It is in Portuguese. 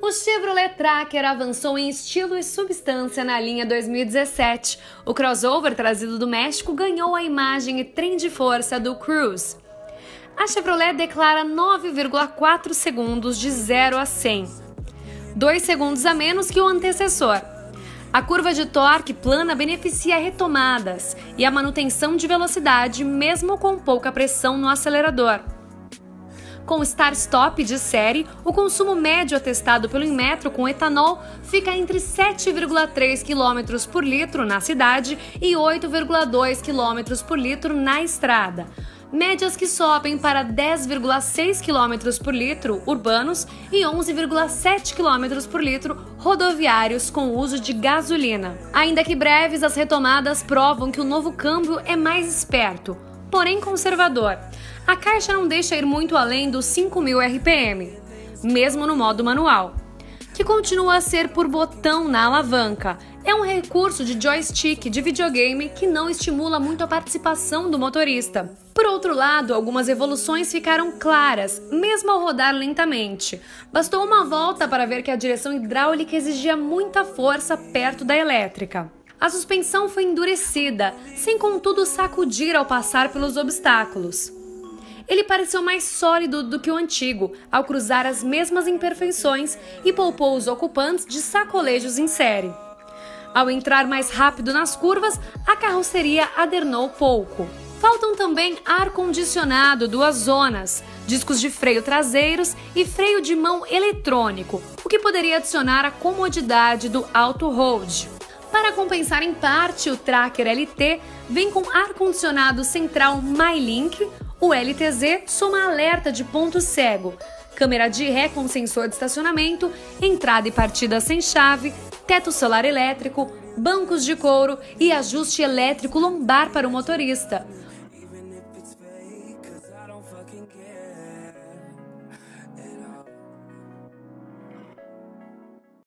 O Chevrolet Tracker avançou em estilo e substância na linha 2017. O crossover trazido do México ganhou a imagem e trem de força do Cruise. A Chevrolet declara 9,4 segundos de 0 a 100, 2 segundos a menos que o antecessor. A curva de torque plana beneficia retomadas e a manutenção de velocidade, mesmo com pouca pressão no acelerador. Com start-stop de série, o consumo médio atestado pelo Inmetro com etanol fica entre 7,3 km por litro na cidade e 8,2 km por litro na estrada. Médias que sobem para 10,6 km por litro urbanos e 11,7 km por litro rodoviários com uso de gasolina. Ainda que breves, as retomadas provam que o novo câmbio é mais esperto, porém conservador a caixa não deixa ir muito além dos 5.000 RPM, mesmo no modo manual, que continua a ser por botão na alavanca. É um recurso de joystick de videogame que não estimula muito a participação do motorista. Por outro lado, algumas evoluções ficaram claras, mesmo ao rodar lentamente. Bastou uma volta para ver que a direção hidráulica exigia muita força perto da elétrica. A suspensão foi endurecida, sem contudo sacudir ao passar pelos obstáculos ele pareceu mais sólido do que o antigo, ao cruzar as mesmas imperfeições e poupou os ocupantes de sacolejos em série. Ao entrar mais rápido nas curvas, a carroceria adernou pouco. Faltam também ar-condicionado, duas zonas, discos de freio traseiros e freio de mão eletrônico, o que poderia adicionar a comodidade do auto-hold. Para compensar em parte, o Tracker LT vem com ar-condicionado central MyLink, o LTZ soma alerta de ponto cego, câmera de ré com sensor de estacionamento, entrada e partida sem chave, teto solar elétrico, bancos de couro e ajuste elétrico lombar para o motorista.